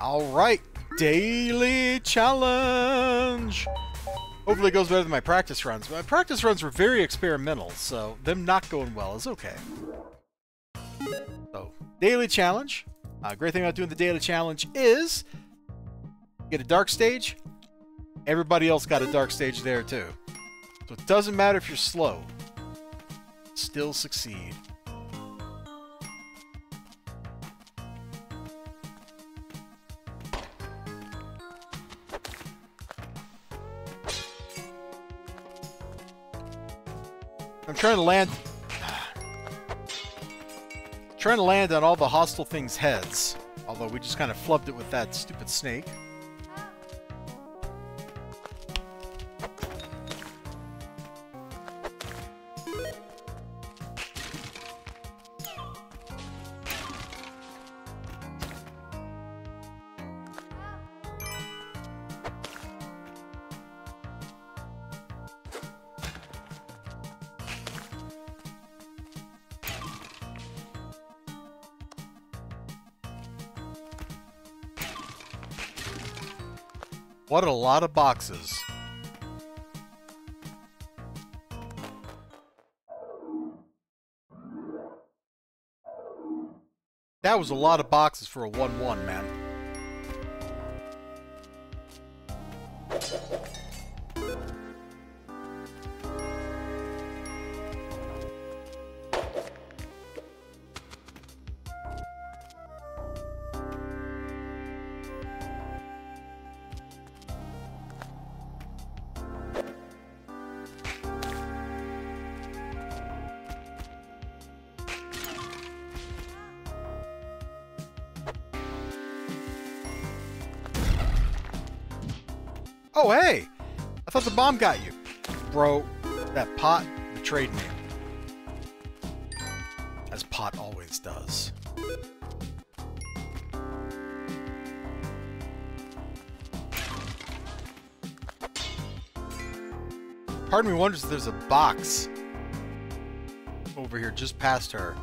Alright, daily challenge! Hopefully it goes better than my practice runs. My practice runs were very experimental, so them not going well is okay. So, daily challenge. Uh, great thing about doing the daily challenge is get a dark stage. Everybody else got a dark stage there too. So it doesn't matter if you're slow. Still succeed. Trying to land... trying to land on all the hostile things' heads. Although we just kind of flubbed it with that stupid snake. What a lot of boxes. That was a lot of boxes for a 1-1, man. Oh, hey! I thought the bomb got you. Bro, that pot betrayed me. As pot always does. Pardon me wonders if there's a box over here just past her.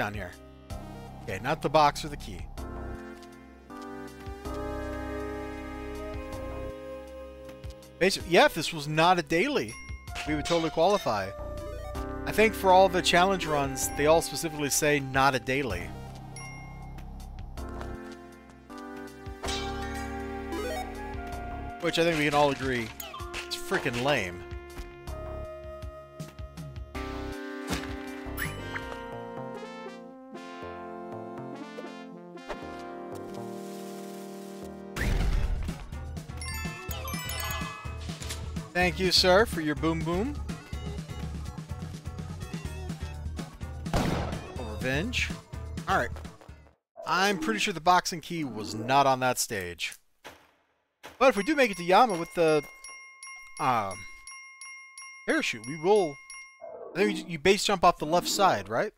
Down here? Okay, not the box or the key. Basically, yeah, if this was not a daily, we would totally qualify. I think for all the challenge runs, they all specifically say not a daily. Which I think we can all agree, it's freaking lame. Thank you, sir, for your boom boom. Revenge. Alright. I'm pretty sure the boxing key was not on that stage. But if we do make it to Yama with the um, parachute, we will... I think you base jump off the left side, right?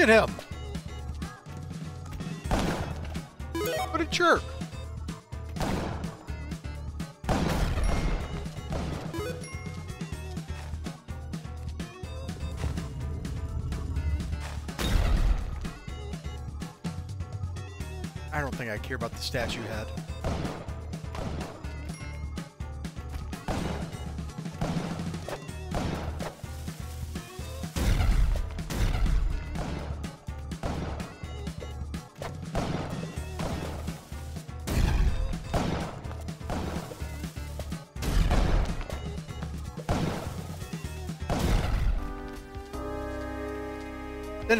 At him. What a jerk. I don't think I care about the statue head.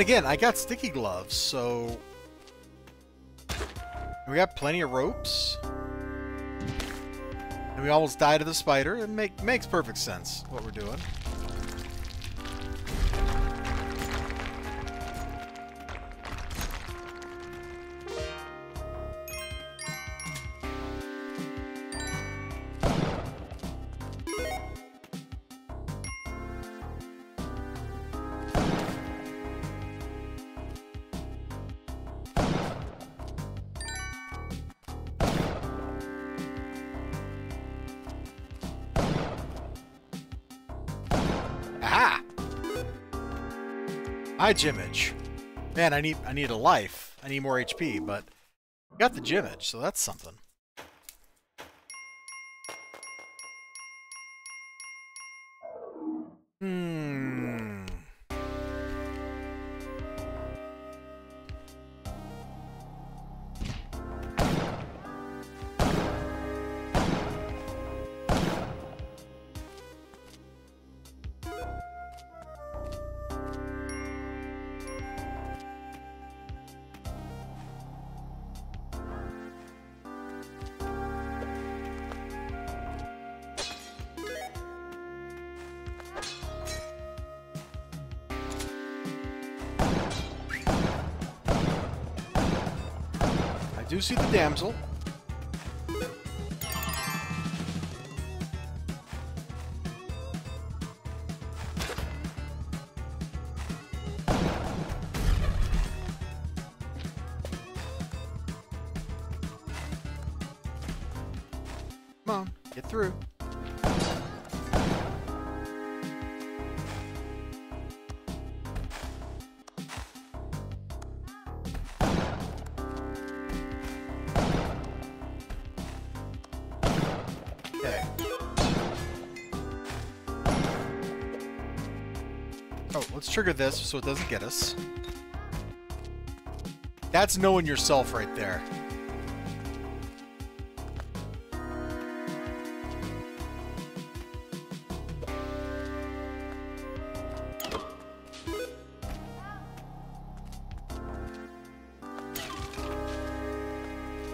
Again, I got sticky gloves, so We got plenty of ropes. And we almost died to the spider. It make, makes perfect sense what we're doing. My Gymage. Man, I need I need a life. I need more HP, but got the Gymage, so that's something. See the damsel. Come on, get through. Trigger this so it doesn't get us. That's knowing yourself right there.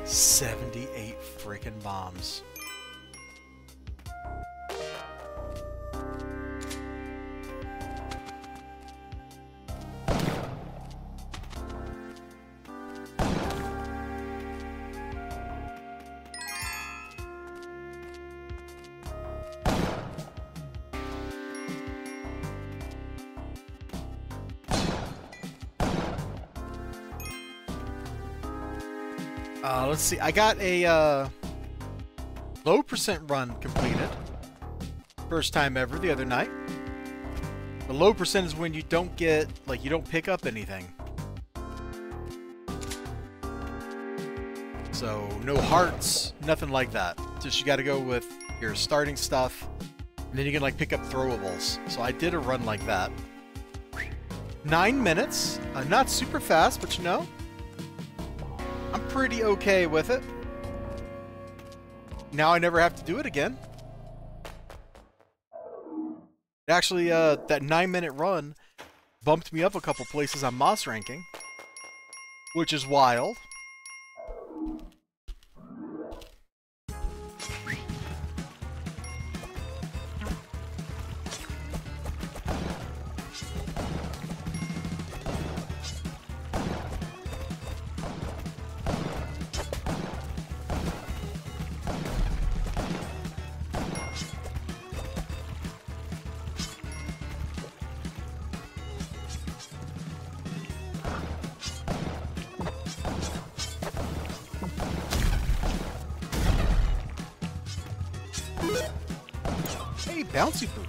Seventy-eight freaking bombs. Let's see. I got a uh, low percent run completed. First time ever the other night. The low percent is when you don't get, like, you don't pick up anything. So, no hearts, nothing like that. Just you gotta go with your starting stuff, and then you can, like, pick up throwables. So I did a run like that. Nine minutes. Uh, not super fast, but you know, pretty okay with it. Now I never have to do it again. Actually, uh, that nine minute run bumped me up a couple places on Moss ranking, which is wild. Bouncy boots.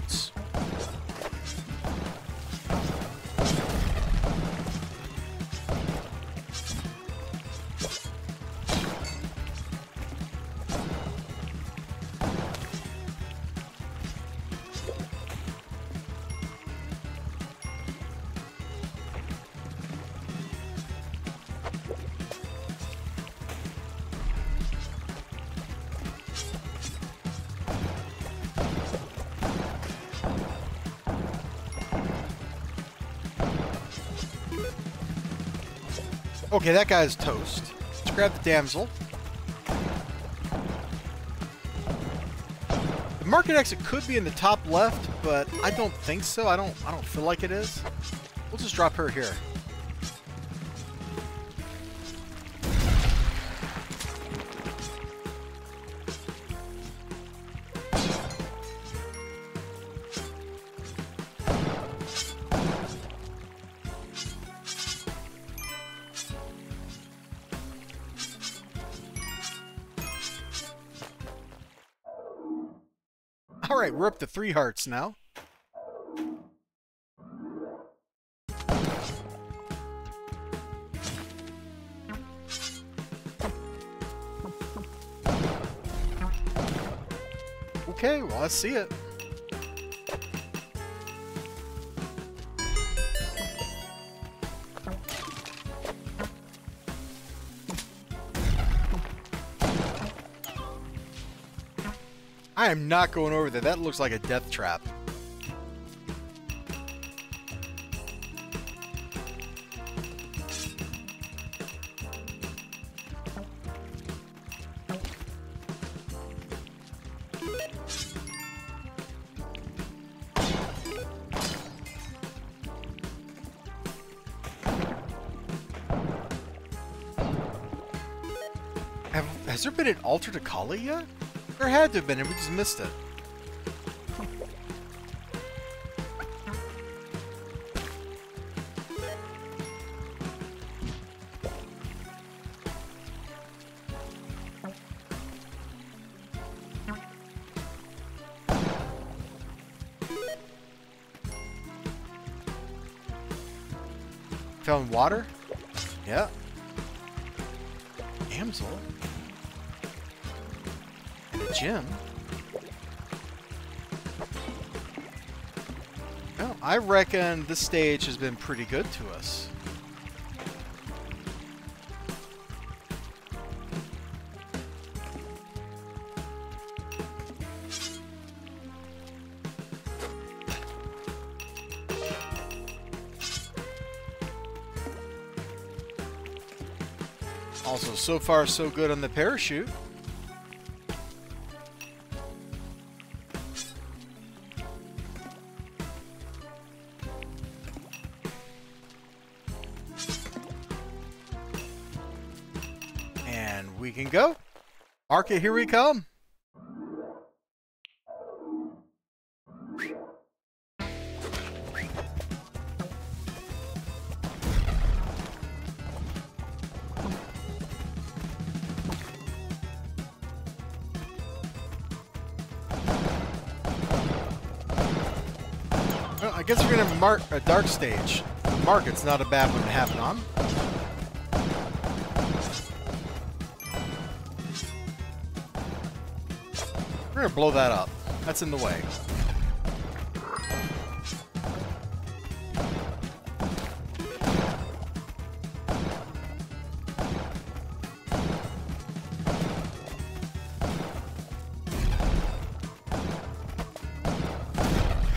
Okay, that guy's toast. Let's grab the damsel. The market exit could be in the top left, but I don't think so. I don't I don't feel like it is. We'll just drop her here. Alright, we're up to three hearts now. Okay, well, let's see it. I am not going over there. That looks like a death trap. Have, has there been an altar to Kali yet? There had to have been, and we just missed it. Found water? Gym? Well, I reckon this stage has been pretty good to us. Also, so far so good on the parachute. Market, here we come. I guess we're gonna mark a dark stage. Market's not a bad one to have on. We're gonna blow that up. That's in the way.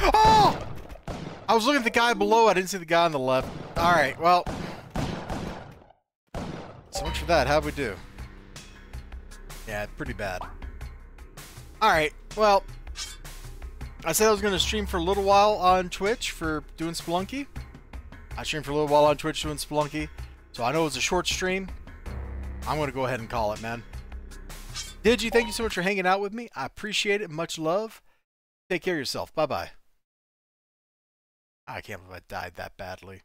Oh! I was looking at the guy below, I didn't see the guy on the left. Alright, well. So much for that. How'd we do? Yeah, pretty bad. Alright, well. I said I was going to stream for a little while on Twitch for doing Spelunky. I streamed for a little while on Twitch doing Spelunky. So I know it was a short stream. I'm going to go ahead and call it, man. Digi, thank you so much for hanging out with me. I appreciate it. Much love. Take care of yourself. Bye-bye. I can't believe I died that badly.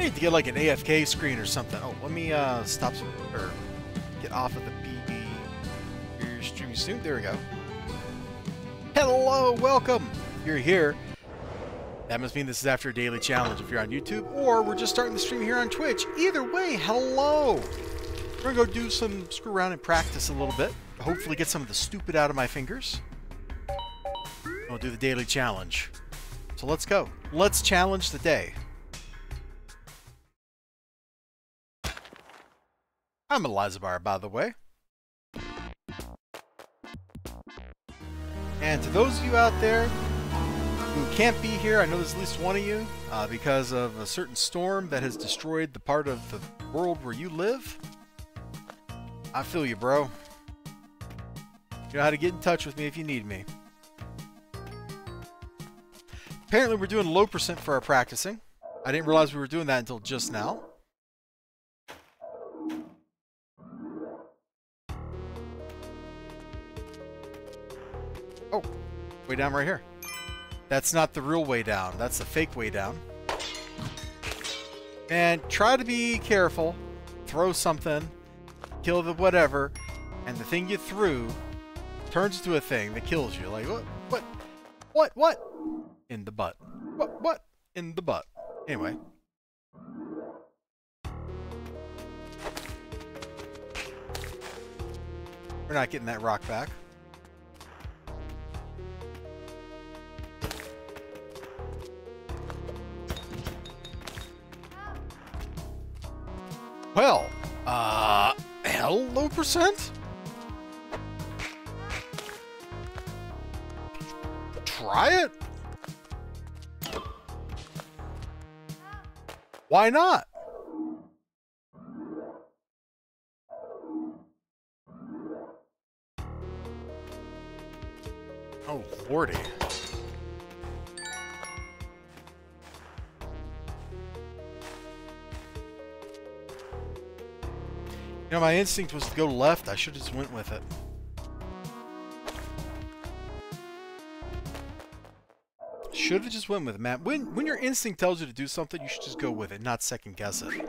I need to get like an AFK screen or something. Oh, let me uh, stop some, or get off of the BB. You're streaming soon. There we go. Hello, welcome. you're here, that must mean this is after a daily challenge if you're on YouTube, or we're just starting the stream here on Twitch. Either way, hello! We're gonna go do some screw around and practice a little bit. Hopefully get some of the stupid out of my fingers. We'll do the daily challenge. So let's go. Let's challenge the day. I'm Elizibar, by the way. And to those of you out there who can't be here, I know there's at least one of you, uh, because of a certain storm that has destroyed the part of the world where you live. I feel you, bro. You know how to get in touch with me if you need me. Apparently we're doing low percent for our practicing. I didn't realize we were doing that until just now. Oh, way down right here. That's not the real way down. That's the fake way down. And try to be careful. Throw something. Kill the whatever. And the thing you threw turns into a thing that kills you. Like, what? What? What? What? In the butt. What? What? In the butt. Anyway. We're not getting that rock back. Well, uh, hello percent? Try it? Why not? My instinct was to go left. I should have just went with it. Should have just went with it, Matt. When, when your instinct tells you to do something, you should just go with it, not second guess it.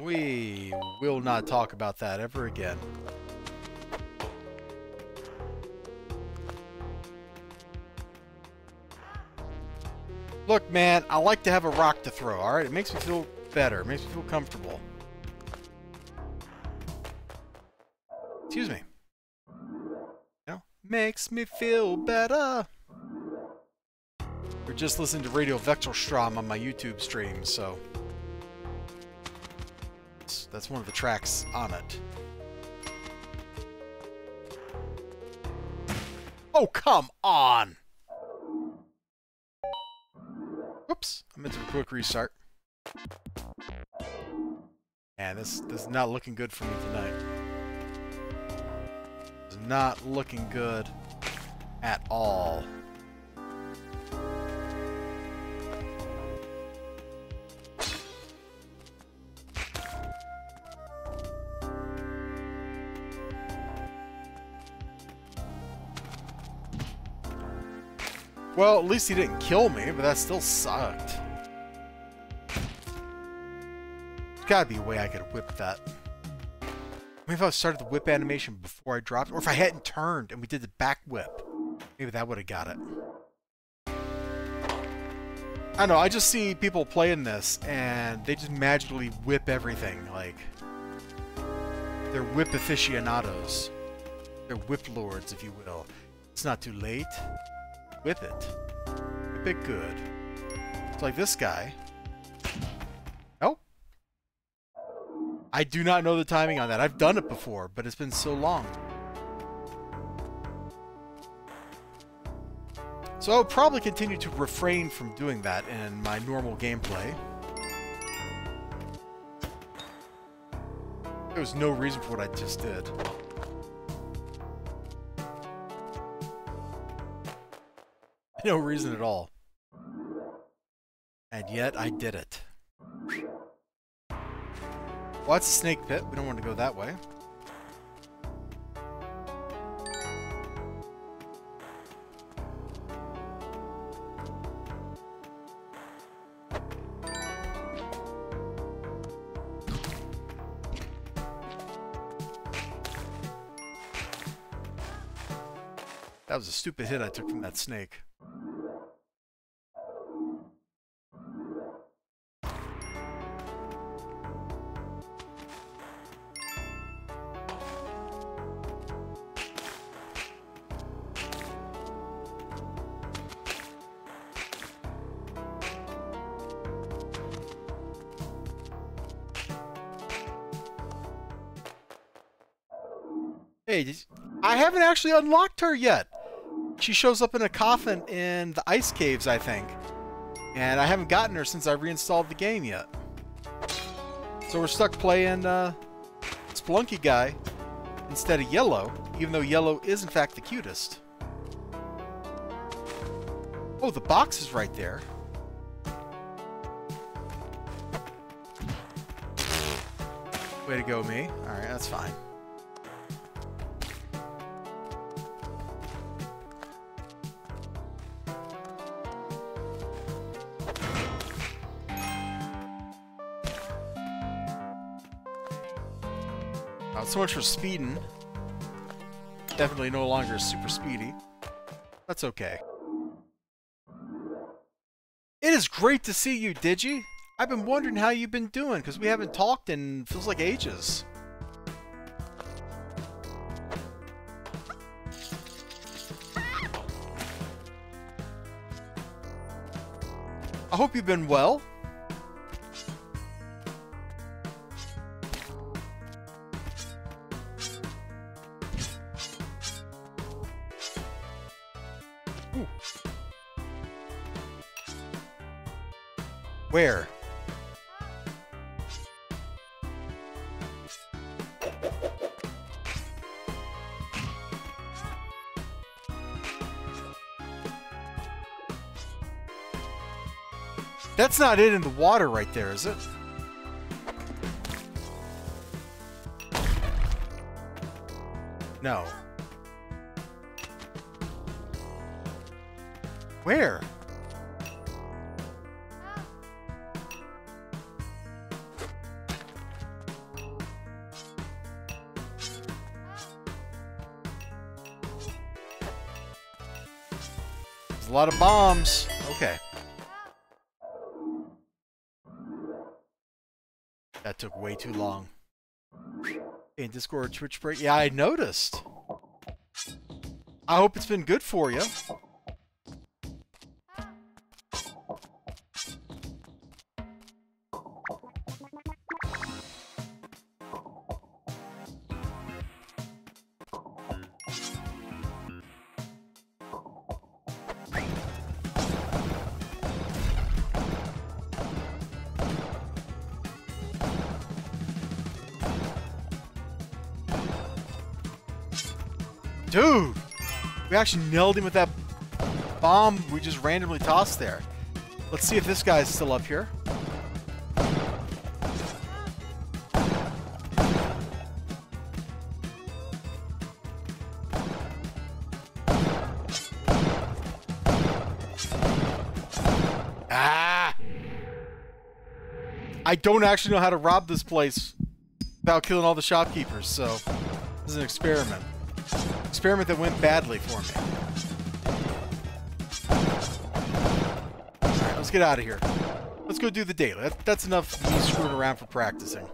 We will not talk about that ever again. Look, man, I like to have a rock to throw, alright? It makes me feel better. It makes me feel comfortable. Excuse me. You know, makes me feel better. We're just listening to Radio Vechelstrom on my YouTube stream, so... That's one of the tracks on it. Oh, come on! Do a quick restart. Man, this, this is not looking good for me tonight. It's not looking good at all. Well, at least he didn't kill me, but that still sucked. Gotta be a way I could whip that. Maybe if I started the whip animation before I dropped, or if I hadn't turned and we did the back whip. Maybe that would have got it. I know, I just see people playing this, and they just magically whip everything, like... They're whip aficionados. They're whip lords, if you will. It's not too late whip it. Whip it good. It's like this guy. I do not know the timing on that. I've done it before, but it's been so long. So I'll probably continue to refrain from doing that in my normal gameplay. There was no reason for what I just did. no reason at all. And yet I did it. Well, that's a snake pit. We don't want to go that way. That was a stupid hit I took from that snake. Hey, did, I haven't actually unlocked her yet. She shows up in a coffin in the ice caves, I think. And I haven't gotten her since I reinstalled the game yet. So we're stuck playing uh, Spelunky guy instead of Yellow, even though Yellow is in fact the cutest. Oh, the box is right there. Way to go, me. Alright, that's fine. Not so much for speeding. Definitely no longer super speedy. That's okay. It is great to see you, Digi. I've been wondering how you've been doing, because we haven't talked in feels like ages. I hope you've been well. Where? That's not it in the water right there, is it? No. Where? There's a lot of bombs. Okay. That took way too long. In Discord Twitch break. Yeah, I noticed. I hope it's been good for you. Dude! We actually nailed him with that bomb we just randomly tossed there. Let's see if this guy's still up here. Ah! I don't actually know how to rob this place without killing all the shopkeepers, so this is an experiment. Experiment that went badly for me. Alright, let's get out of here. Let's go do the daily. That, that's enough me screwing around for practicing.